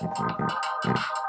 Mm-hmm.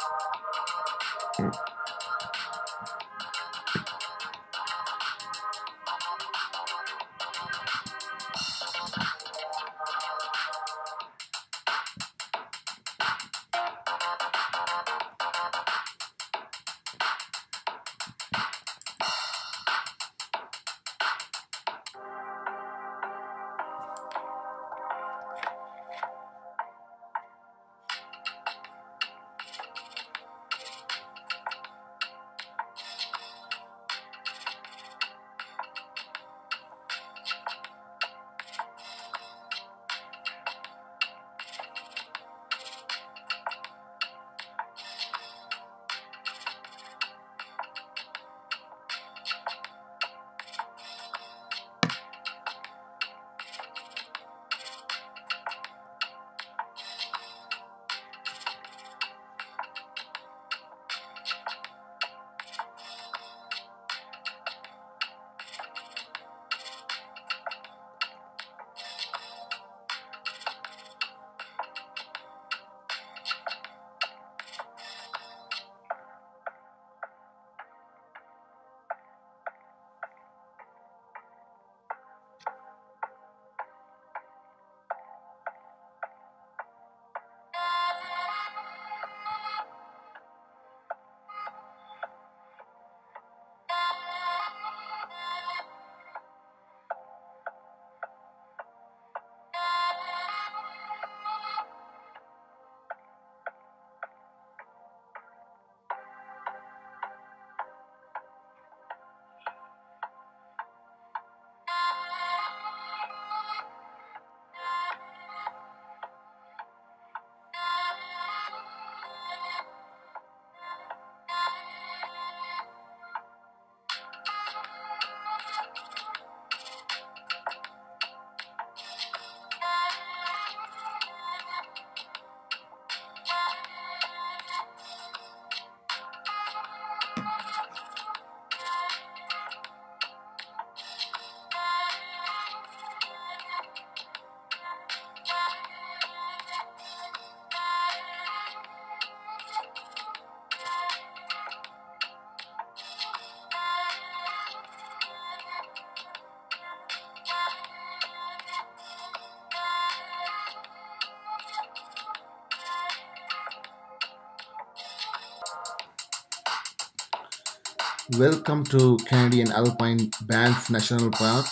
Welcome to Canadian Alpine Banff National Park.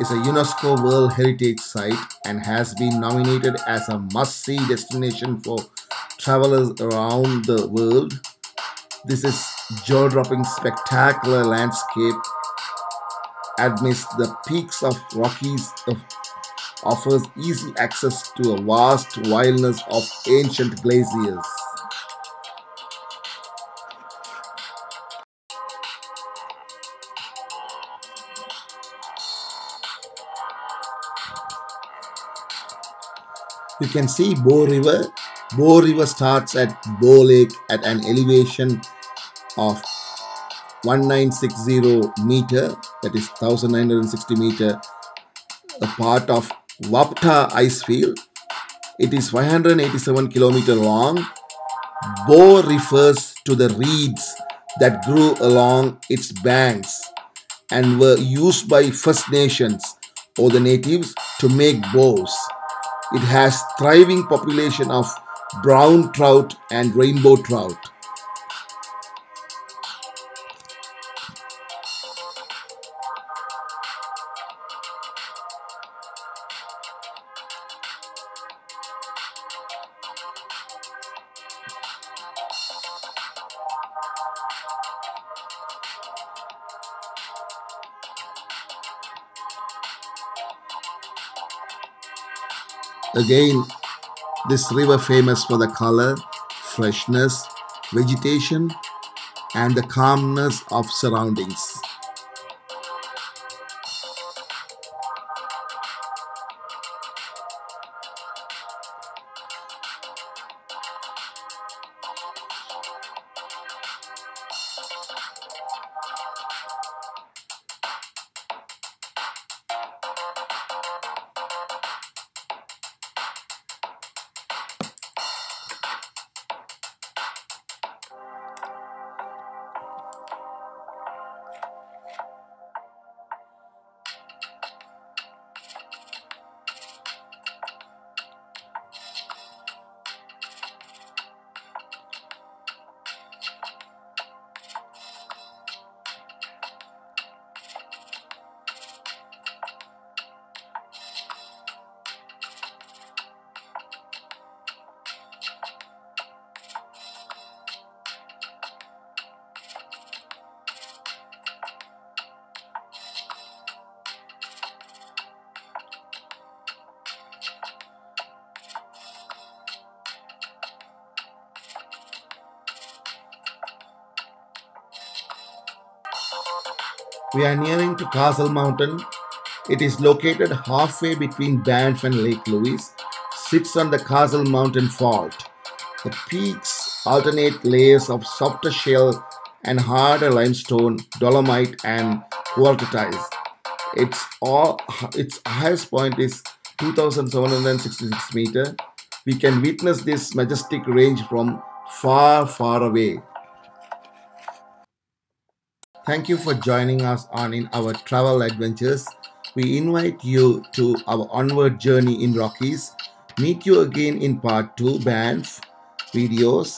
It's a UNESCO World Heritage Site and has been nominated as a must-see destination for travelers around the world. This is jaw-dropping spectacular landscape amidst the peaks of Rockies of- offers easy access to a vast wilderness of ancient glaciers. You can see Bow River. Bow River starts at Bow Lake at an elevation of 1960 meter, that is 1960 meter, a part of Wapta Icefield. It is 587 kilometer long. Bow refers to the reeds that grew along its banks and were used by First Nations or the natives to make bows. It has thriving population of brown trout and rainbow trout. Again, this river famous for the color, freshness, vegetation and the calmness of surroundings. We are nearing to Castle Mountain. It is located halfway between Banff and Lake Louise, sits on the Castle Mountain Fault. The peaks alternate layers of softer shale and harder limestone, dolomite, and quartzite. Its all its highest point is 2,766 meter. We can witness this majestic range from far, far away. Thank you for joining us on in our travel adventures. We invite you to our onward journey in Rockies. Meet you again in part 2 Banff videos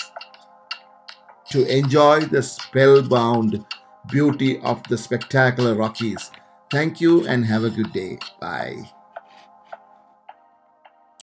to enjoy the spellbound beauty of the spectacular Rockies. Thank you and have a good day. Bye.